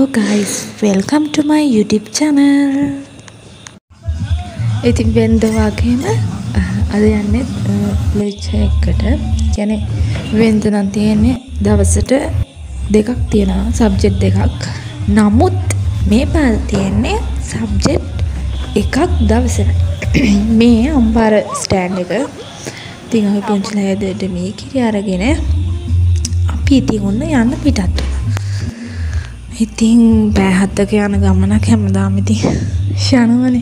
Hello guys, welcome to my YouTube channel. ඉතින් වෙන්ද වගේම අද යන්නේ ලෙච් එකට. කියන්නේ වෙන්ද නම් තියෙන්නේ දවසට දෙකක් තියෙනවා සබ්ජෙක්ට් දෙකක්. නමුත් මේ පාර තියෙන්නේ සබ්ජෙක්ට් එකක් දවසට. මේ අම්පාර ස්ටෑන්ඩ් එක. ඉතින් අපි පුංචි ලෑදට මේ කිරි අරගෙන අපි ඉතින් ඔන්න යන්න පිටත් වුණා. ඉතින් පැය හතක යන ගමනක් හැමදාම ඉතින් යනවනේ.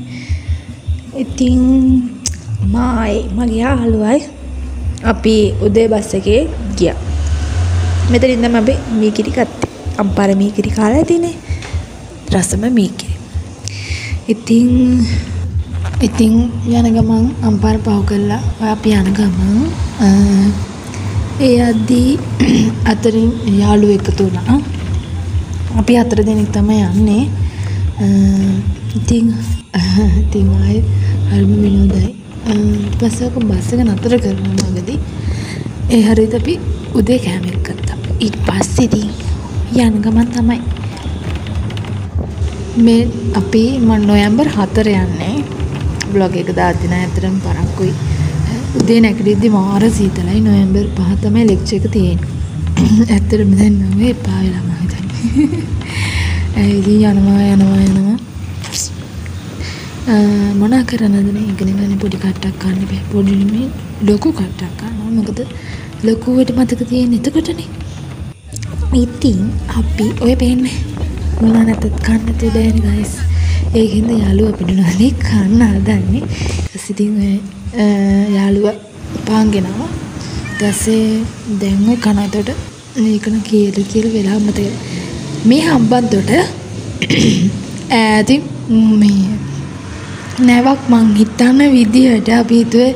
ඉතින් මායි මගේ යාළුවයි අපි උදේ බස් එකේ ගියා. මෙතන ඉඳන් අපි මීකිරි ගත්තේ. අම්පාර මීකිරි කාලා ඉතිනේ. රසම මීකිරි. ඉතින් ඉතින් යන ගමන් අම්පාර පහු කළා. ඔය අපි යන ගමන් ඒ යද්දී අතරින් යාළුවෝ එකතු වුණා. අපි හතර දෙනෙක් තමයි යන්නේ. ඉතින් ඉතින් ආයේ හරිම විනෝදයි. ඊට පස්සේ ඔක බස් එක නතර කරනවා මගදී. ඒ හරියට අපි උදේ කෑම එක ගත්තා. ඊට පස්සේ ඉතින් යන ගමන් තමයි මේ අපි මම නොවැම්බර් 4 යන්නේ. බ්ලොග් එක දාද්දි නෑ ඇත්තටම පරක්කුයි. උදේ නැගිටිද්දි මාර සීතලයි නොවැම්බර් 5 තමයි ලෙක්චර් එක තියෙන්නේ. ඇත්තටම දැන් නම් එපා වෙලා මම හිතන්නේ. ඉතින් යනවා යනවා යනවා. මොනා කරන්නද මේ? ඉගෙන ගන්න පොඩි කට්ටක් ගන්න බෑ. පොඩි නෙමෙයි ලොකු කට්ටක් ගන්නවා මොකද ලොකුවට මතක තියෙන එතකොටනේ. ඉතින් අපි ඔය පේන්නේ. මොනා නැතත් කන්න තිබෑනේ ගයිස් ඒකින්ද යාළුවා අපිට නෝනේ කන්න හදන්නේ. ඊට ඉතින් යාළුවා පාන් ගෙනාවා ඊටසේ දැන් ඔය කන එතකොට මේකන කියලා කියලා වෙලා මතක මේ හම්බන්තොට ඈතින් මේ නැවක් මං හිතන විදිහට අපි හිතුවේ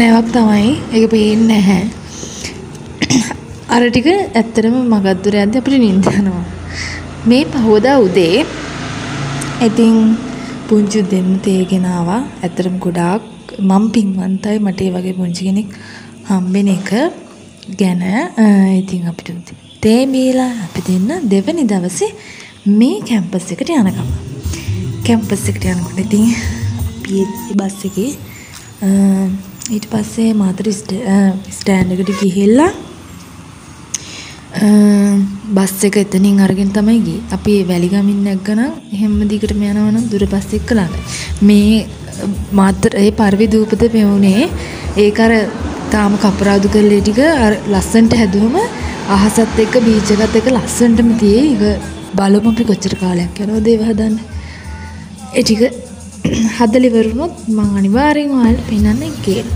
නැවක් තමයි ඒක පේන්නේ නැහැ. අර ටික ඇත්තටම මගද්දුර යද්දි අපිට නිින්ද යනවා. මේ පහවදා උදේ ඉතින් පුංචි දෙන්න තේගෙන ආවා. ඇත්තටම ගොඩාක් මම පින්වන්තයි මට ඒ වගේ පුංචි කෙනෙක් හම්බෙන එක ගැන ඉතින් අපිට තේ බීලා අපි දෙන්න දෙවනි දවසේ මේ කැම්පස් එකට යනකම්. කැම්පස් එකට යනකොට ඉතින් අපි බස් එකේ ඊට පස්සේ මාතර ස්ටෑන්ඩ් එකට ගිහිල්ලා බස් එක එතනින් අරගෙන තමයි ගියේ. අපි වැලිගමින් නැග්ගනම් එහෙම දිගටම යනවා නම් දුර බස් එක ළඟයි. මේ මාතර ඒ පරිවි දූපත පෙවුනේ ඒක අර තාම කපරාදු කරලා ටික අර ලස්සන්ට හැදුවම අහසත් එක්ක බීච් එකත් එක්ක ලස්සනටම තියේ. ඒක බලමු අපි කොච්චර කාලයක් යනවද ඒව හදන්න. ඒ ටික හදලා ඉවරුනොත් මම අනිවාර්යෙන් ඔයාලට පෙන්නන්න ගේන.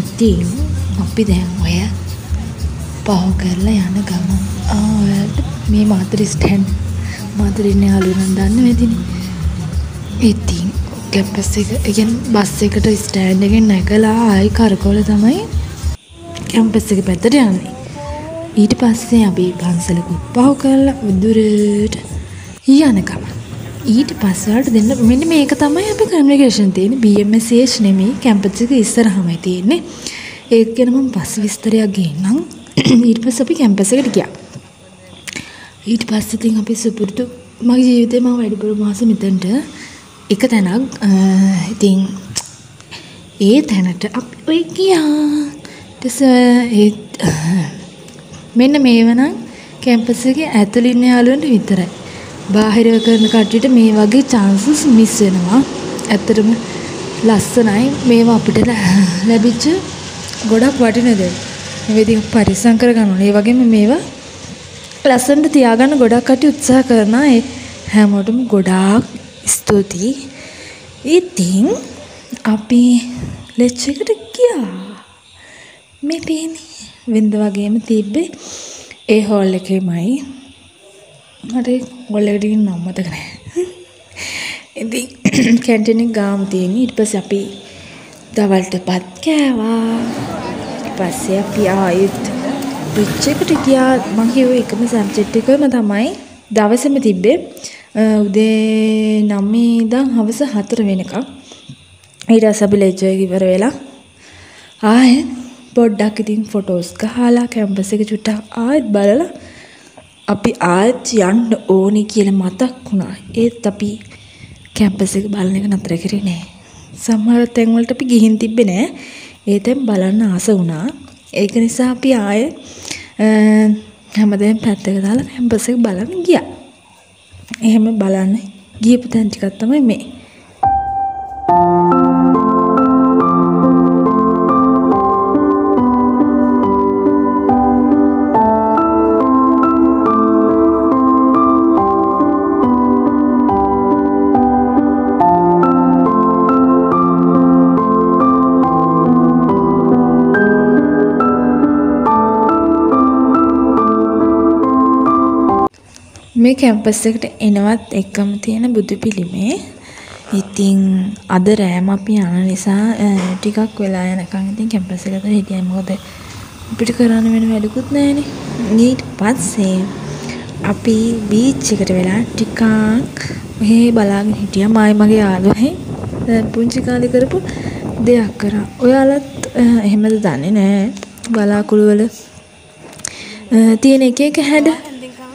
ඉතින් අපි දැන් ඔය පහු කරලා යන ගමන් ආ ඔයාලට මේ මාතර ස්ටෑන්ඩ් මාතර ඉන්න යාළුවෝ නම් දන්න වෙදිනේ. ඉතින් කැම්පස් එක ඒ කියන්නේ බස් එකට ස්ටෑන්ඩ් එකෙන් නැගලා ආයි කරකවල තමයි කැම්පස් එක පැත්තට යන්නේ. ඊට පස්සේ අපි පන්සලකුත් පහු කරලා උදුරට යනකම ඊට පස්සට දෙන්න මෙන්න මේක තමයි අපි කමියුනිකේෂන් තියෙන්නේ. BMSH නෙමෙයි කැම්පස් එක ඉස්සරහමයි තියෙන්නේ. ඒක ගැන මම පස්සේ විස්තරයක් ගේන්නම්. ඊට පස්සේ අපි කැම්පස් එකට ගියා. ඊට පස්සේ ඉතින් අපි සුපුරුදු මගේ ජීවිතේ මම වැඩිපුර මාස මෙතනට එක තැනක් ඉතින් ඒ තැනට අපි ඔය ගියා. ඊට මෙන්න මේවනම් කැම්පස් එකේ ඇතුළේ ඉන්න යාළුවන්ට විතරයි. බාහිරව කරන කට්ටියට මේ වගේ chances මිස් වෙනවා. ඇත්තටම ලස්සනයි මේවා අපිට ලැබිච්ච ගොඩක් වටින දේ. මේවා ඉතින් පරිස්සම් කරගන්න ඕනේ. ඒ වගේම මේවා ලස්සනට තියාගන්න ගොඩක් කටි උත්සාහ කරනවා. ඒ හැමෝටම ගොඩාක් ස්තුතියි. ඉතින් අපි ලෙච් එකට ගියා. මේ පේන්නේ වෙන්ද වගේම තිබ්බේ. ඒ හෝල් එකේමයි. මට හෝල් එකට ගිහින් නම් මතක නැහැ. ඉතින් කැන්ටින් එක ගාම තියෙන්නේ. ඊට පස්සේ අපි දවල්ට පත් කෑවා. ඊට පස්සේ අපි ආයෙත් බ්‍රිජ් එකට ගියා. මම කිව්වේ එකම සබ්ජෙක්ට් එකම තමයි දවසේම තිබ්බේ. උදේ 9 ඉඳන් හවස 4 වෙනකම්. ඊට පස්සේ අපි ලෙජ් එක ඉවර වෙලා ආයෙත් පොඩ්ඩක් ඉතින් ෆොටෝස් ගහලා කැම්පස් එක චුට්ටක් ආයෙත් බලලා අපි ආයෙත් යන්න ඕනි කියලා මතක් වුණා. ඒත් අපි කැම්පස් එක බලන එක නතර කරේ නෑ. සමහර තැන්වලට අපි ගිහින් තිබ්බේ නෑ. ඒ තැන් බලන්න ආස වුණා. ඒක නිසා අපි ආයෙ හැමදේම පැත්තක දාලා කැම්පස් එක බලන්න ගියා. එහෙම බලන්න ගියපු තැන් ටිකක් තමයි මේ. මේ කැම්පස් එකට එනවත් එක්කම තියෙන බුදු පිළිමේ ඉතින් අද රෑම අපි යන නිසා ටිකක් වෙලා යනකම් ඉතින් කැම්පස් එකට හිටියයි මොකද අපිට කරන්න වෙන වැඩකුත් නැහැනේ. ඊට පස්සේ අපි බීච් එකට වෙලා ටිකක් මෙහෙ බලාගෙන හිටියා මායි මගේ යාළුවයි පුංචි කාලේ කරපු දෙයක් කරා. ඔයාලත් එහෙමද දන්නේ නැහැ. බලාකුළු වල තියෙන එක එක හැඩ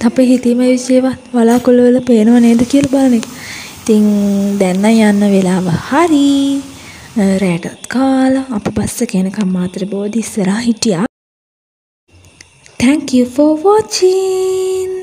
අපේ හිතීම විශ්ේවත් වලාකුළු වල පේනව නේද කියලා බලන එක. ඉතින් දැන් නම් යන්න වෙලාව හරි. රෑටත් කාලා අපි බස් එකේ එනකම් මාතර බෝධි ඉස්සරහා හිටියා. Thank you for watching.